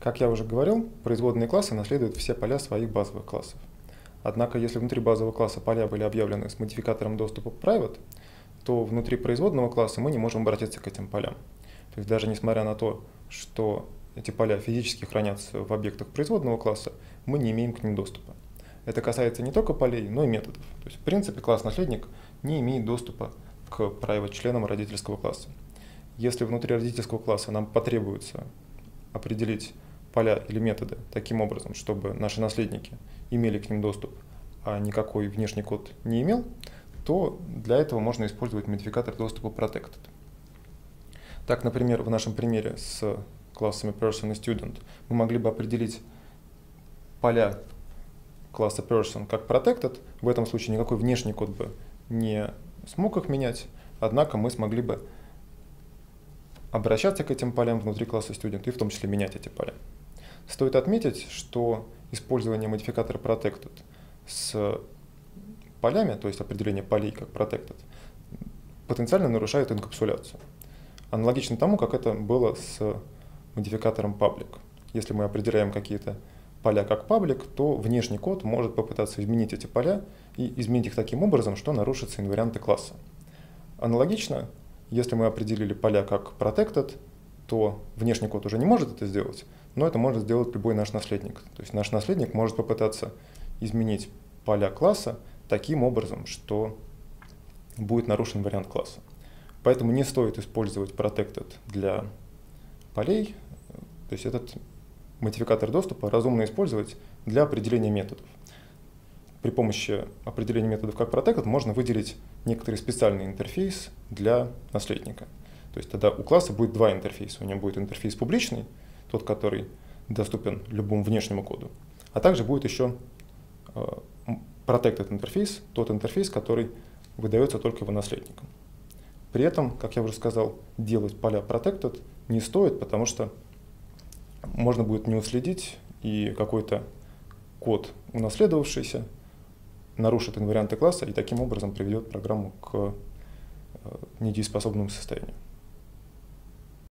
Как я уже говорил, производные классы наследуют все поля своих базовых классов. Однако, если внутри базового класса поля были объявлены с модификатором доступа private, то внутри производного класса мы не можем обратиться к этим полям. То есть даже несмотря на то, что эти поля физически хранятся в объектах производного класса, мы не имеем к ним доступа. Это касается не только полей, но и методов. То есть, в принципе, класс-наследник не имеет доступа к private членам родительского класса. Если внутри родительского класса нам потребуется определить поля или методы таким образом, чтобы наши наследники имели к ним доступ, а никакой внешний код не имел, то для этого можно использовать модификатор доступа protected. Так, например, в нашем примере с классами person и student мы могли бы определить поля класса person как protected. В этом случае никакой внешний код бы не смог их менять, однако мы смогли бы обращаться к этим полям внутри класса student и в том числе менять эти поля. Стоит отметить, что использование модификатора protected с полями, то есть определение полей как protected, потенциально нарушает инкапсуляцию. Аналогично тому, как это было с модификатором public. Если мы определяем какие-то поля как public, то внешний код может попытаться изменить эти поля и изменить их таким образом, что нарушится инварианты класса. Аналогично, если мы определили поля как protected, то внешний код уже не может это сделать, но это может сделать любой наш наследник. То есть наш наследник может попытаться изменить поля класса таким образом, что будет нарушен вариант класса. Поэтому не стоит использовать protected для полей. То есть этот модификатор доступа разумно использовать для определения методов. При помощи определения методов как protected можно выделить некоторый специальный интерфейс для наследника. То есть тогда у класса будет два интерфейса. У него будет интерфейс публичный, тот, который доступен любому внешнему коду, а также будет еще э, protected интерфейс, тот интерфейс, который выдается только его наследникам. При этом, как я уже сказал, делать поля protected не стоит, потому что можно будет не уследить, и какой-то код, унаследовавшийся, нарушит инварианты класса и таким образом приведет программу к э, недееспособному состоянию.